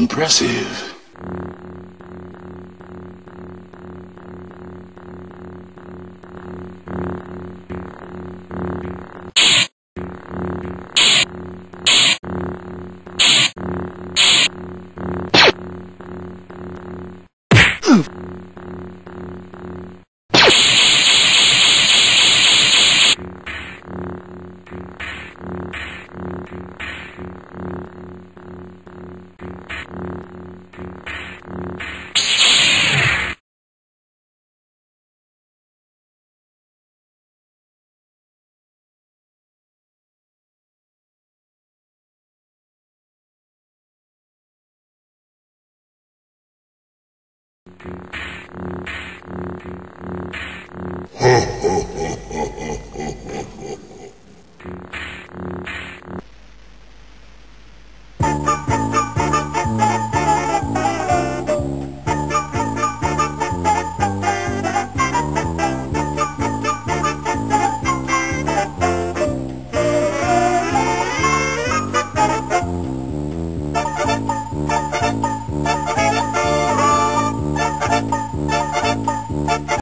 Impressive. Thank you. Thank you.